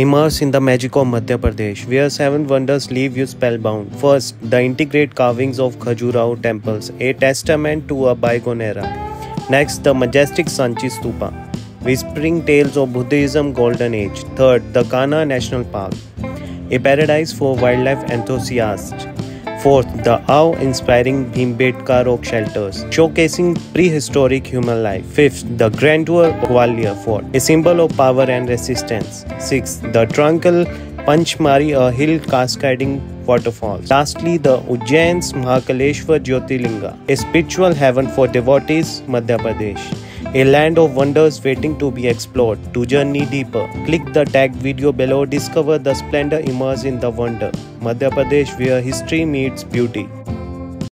Immerse in the magic of Madhya Pradesh, where seven wonders leave you spellbound. First, the intricate carvings of Khajuraho temples, a testament to a bygone era. Next, the majestic Sanchi Stupa, whispering tales of Buddhism golden age. Third, the Kanha National Park, a paradise for wildlife enthusiasts. Fourth, the awe-inspiring Bhimbedka rock shelters, showcasing prehistoric human life. Fifth, the grandeur of Gwalior Fort, a symbol of power and resistance. Sixth, the tranquil Panchmari, a hill cascading waterfall. Lastly, the Ujjain's Mahakaleshwar Jyotirlinga, a spiritual heaven for devotees, Madhya Pradesh a land of wonders waiting to be explored. To journey deeper, click the tag video below. Discover the splendor immersed in the wonder. Madhya Pradesh, where history meets beauty.